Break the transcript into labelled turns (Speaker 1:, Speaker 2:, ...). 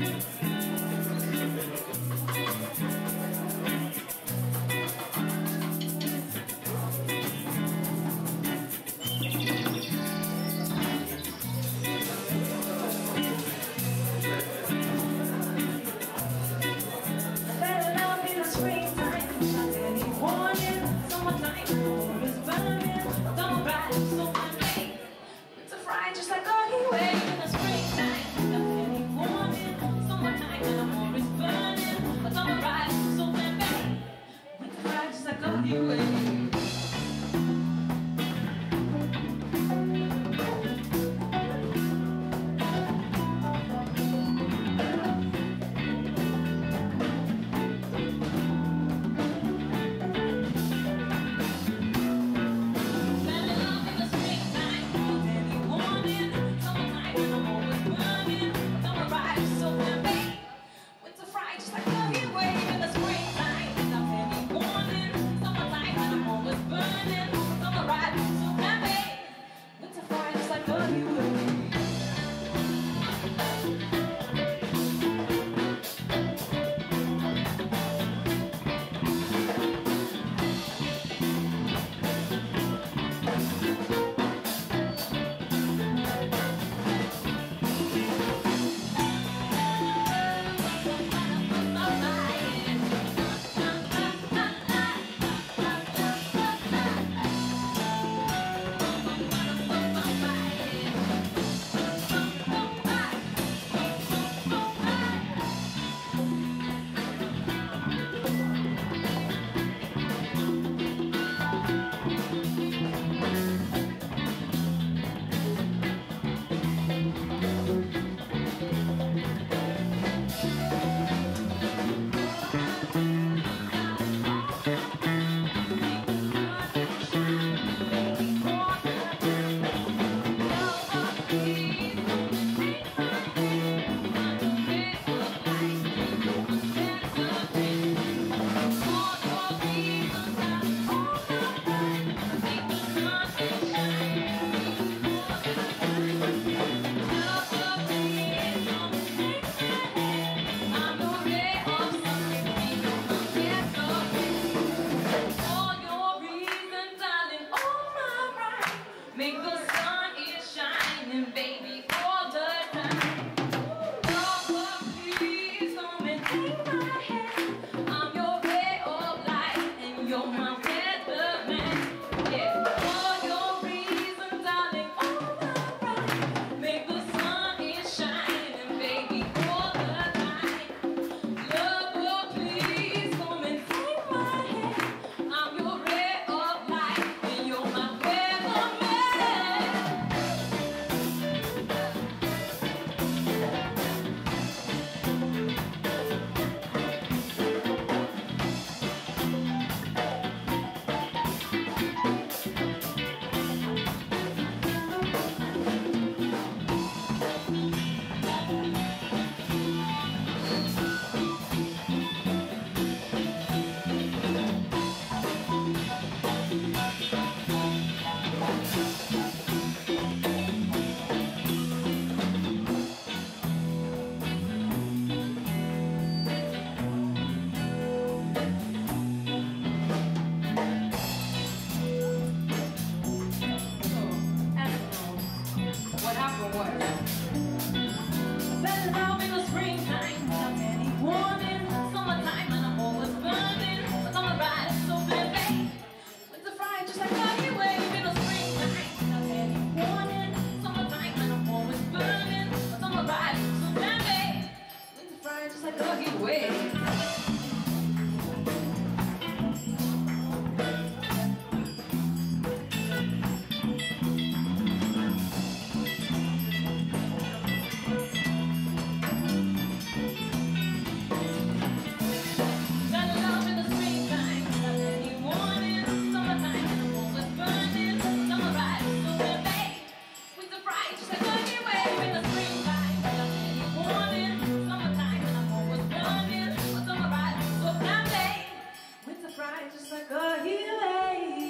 Speaker 1: Thank Boy. shine just like a healing.